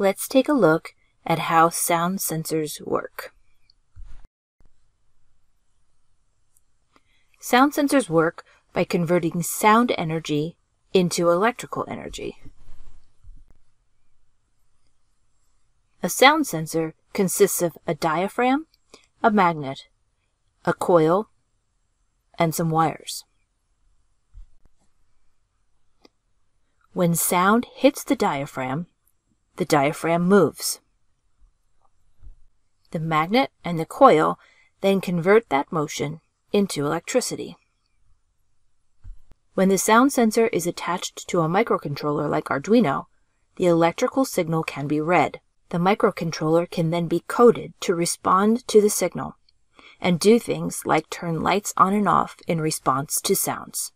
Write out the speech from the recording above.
Let's take a look at how sound sensors work. Sound sensors work by converting sound energy into electrical energy. A sound sensor consists of a diaphragm, a magnet, a coil, and some wires. When sound hits the diaphragm, the diaphragm moves. The magnet and the coil then convert that motion into electricity. When the sound sensor is attached to a microcontroller like Arduino, the electrical signal can be read. The microcontroller can then be coded to respond to the signal and do things like turn lights on and off in response to sounds.